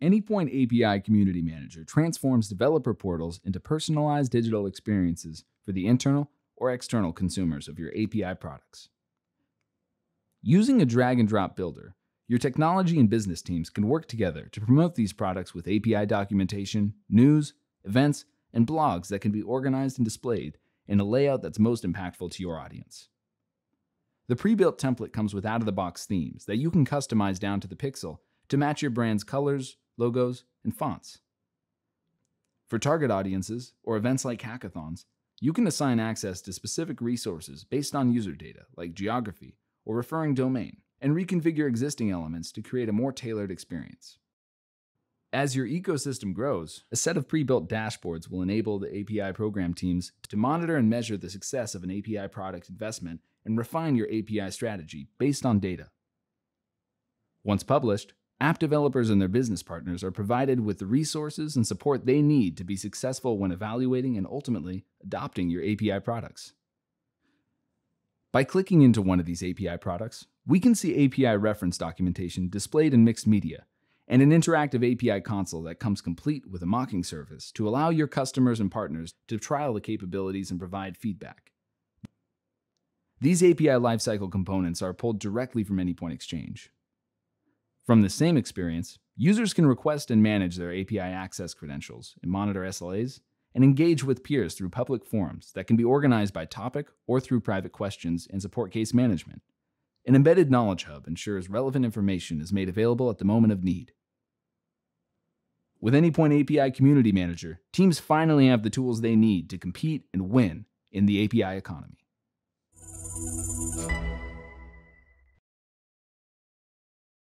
Anypoint API Community Manager transforms developer portals into personalized digital experiences for the internal or external consumers of your API products. Using a drag and drop builder, your technology and business teams can work together to promote these products with API documentation, news, events, and blogs that can be organized and displayed in a layout that's most impactful to your audience. The pre built template comes with out of the box themes that you can customize down to the pixel to match your brand's colors, logos, and fonts. For target audiences or events like hackathons, you can assign access to specific resources based on user data, like geography or referring domain, and reconfigure existing elements to create a more tailored experience. As your ecosystem grows, a set of pre built dashboards will enable the API program teams to monitor and measure the success of an API product investment and refine your API strategy based on data. Once published, app developers and their business partners are provided with the resources and support they need to be successful when evaluating and ultimately adopting your API products. By clicking into one of these API products, we can see API reference documentation displayed in mixed media and an interactive API console that comes complete with a mocking service to allow your customers and partners to trial the capabilities and provide feedback. These API lifecycle components are pulled directly from Anypoint Exchange. From the same experience, users can request and manage their API access credentials and monitor SLAs and engage with peers through public forums that can be organized by topic or through private questions and support case management. An embedded knowledge hub ensures relevant information is made available at the moment of need. With Anypoint API Community Manager, teams finally have the tools they need to compete and win in the API economy.